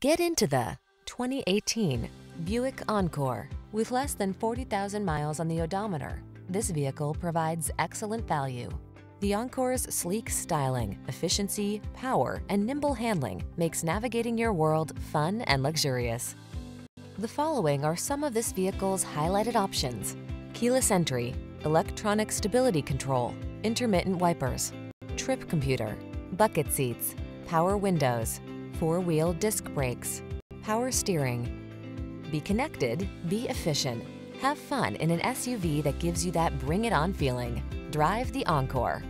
Get into the 2018 Buick Encore. With less than 40,000 miles on the odometer, this vehicle provides excellent value. The Encore's sleek styling, efficiency, power, and nimble handling makes navigating your world fun and luxurious. The following are some of this vehicle's highlighted options. Keyless entry, electronic stability control, intermittent wipers, trip computer, bucket seats, power windows, four-wheel disc brakes, power steering. Be connected, be efficient. Have fun in an SUV that gives you that bring it on feeling. Drive the Encore.